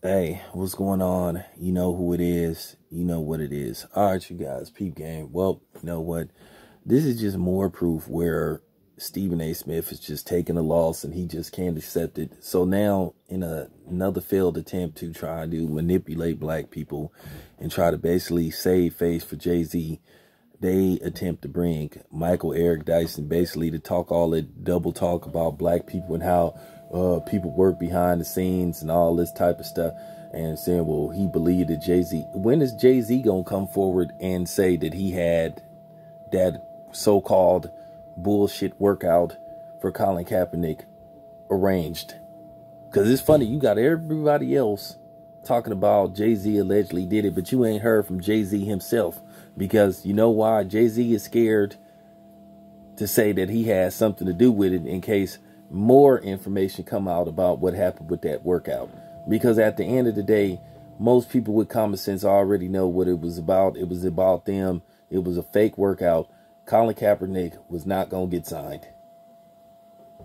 Hey, what's going on? You know who it is. You know what it is. All right, you guys, peep game. Well, you know what? This is just more proof where Stephen A. Smith is just taking a loss and he just can't accept it. So now, in a, another failed attempt to try to manipulate black people and try to basically save face for Jay Z, they attempt to bring Michael Eric Dyson basically to talk all that double talk about black people and how uh, people work behind the scenes and all this type of stuff and saying, well, he believed that Jay Z. When is Jay Z gonna come forward and say that he had that so-called bullshit workout for Colin Kaepernick arranged? Because it's funny, you got everybody else talking about Jay Z allegedly did it, but you ain't heard from Jay Z himself. Because you know why? Jay Z is scared to say that he has something to do with it in case more information come out about what happened with that workout. Because at the end of the day, most people with common sense already know what it was about. It was about them. It was a fake workout. Colin Kaepernick was not going to get signed.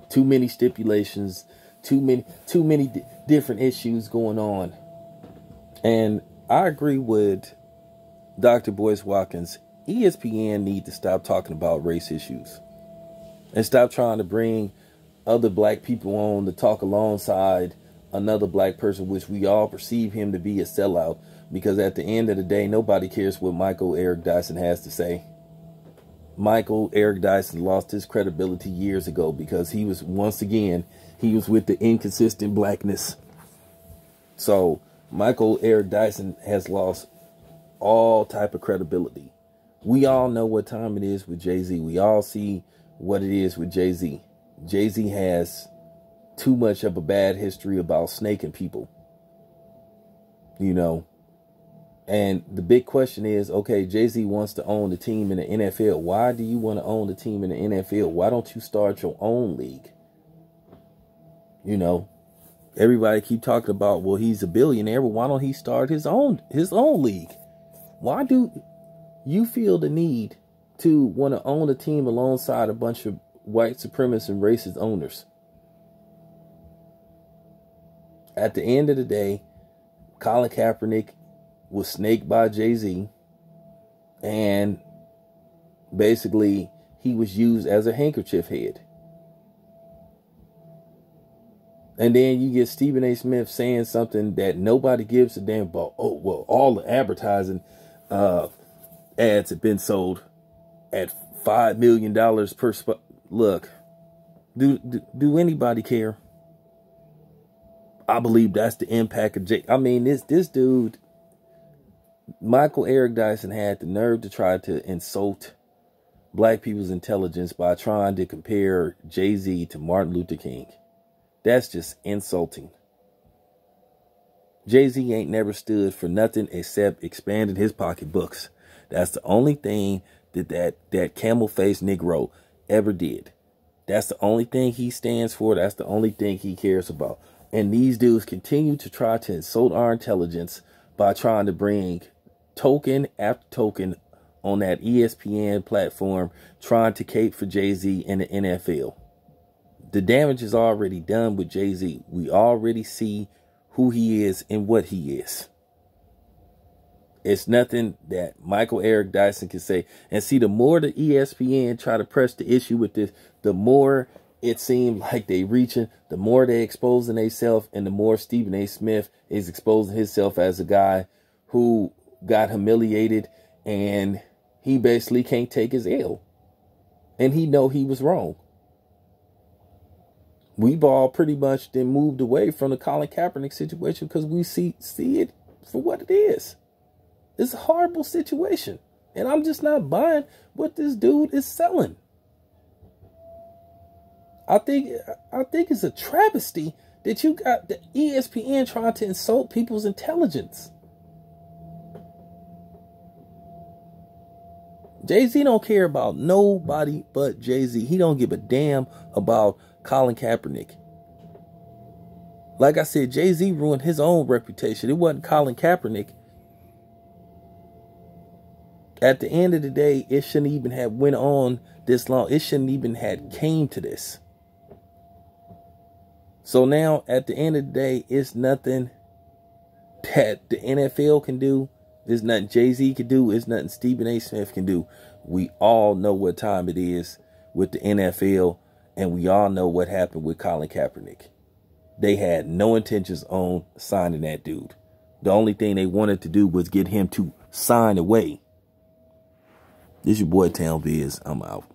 Too many stipulations, too many too many d- different issues going on. And I agree with Dr. Boyce Watkins. ESPN need to stop talking about race issues and stop trying to bring other black people on to talk alongside another black person, which we all perceive him to be a sellout. Because at the end of the day, nobody cares what Michael Eric Dyson has to say. Michael Eric Dyson lost his credibility years ago because he was once again he was with the inconsistent blackness. So Michael Eric Dyson has lost all type of credibility. We all know what time it is with Jay Z. We all see what it is with Jay Z. Jay Z has too much of a bad history about snaking people. You know, and the big question is okay, Jay Z wants to own the team in the NFL. Why do you want to own the team in the NFL? Why don't you start your own league? You know, everybody keep talking about well, he's a billionaire, but why don't he start his own his own league? Why do you feel the need to want to own a team alongside a bunch of white supremacist and racist owners. At the end of the day, Colin Kaepernick was snaked by Jay Z, and basically he was used as a handkerchief head. And then you get Stephen A. Smith saying something that nobody gives a damn about. Oh, well, all the advertising uh, ads have been sold at $5 million per spot look, do, do, do anybody care? I believe that's the impact of Jake. I mean, this this dude, Michael Eric Dyson, had the nerve to try to insult black people's intelligence by trying to compare Jay Z to Martin Luther King. That's just insulting. Jay Z ain't never stood for nothing except expanding his pocketbooks. That's the only thing that that, that camel faced Negro ever did. That's the only thing he stands for. That's the only thing he cares about. And these dudes continue to try to insult our intelligence by trying to bring token after token on that ESPN platform, trying to cape for Jay Z and the NFL. The damage is already done with Jay Z. We already see who he is and what he is. It's nothing that Michael Eric Dyson can say. And see, the more the ESPN try to press the issue with this, the more it seemed like they reaching, the more they exposing themselves, and the more Stephen A. Smith is exposing himself as a guy who got humiliated and he basically can't take his L. And he know he was wrong. We've all pretty much then moved away from the Colin Kaepernick situation because we see see it for what it is. It's a horrible situation. And I'm just not buying what this dude is selling. I think I think it's a travesty that you got the ESPN trying to insult people's intelligence. Jay-Z don't care about nobody but Jay-Z. He don't give a damn about Colin Kaepernick. Like I said, Jay-Z ruined his own reputation. It wasn't Colin Kaepernick at the end of the day, it shouldn't even have went on this long. It shouldn't even had came to this. So now at the end of the day, it's nothing that the NFL can do. There's nothing Jay Z can do. It's nothing Stephen A. Smith can do. We all know what time it is with the NFL, and we all know what happened with Colin Kaepernick. They had no intentions on signing that dude. The only thing they wanted to do was get him to sign away. This your boy Town Biz. I'm out.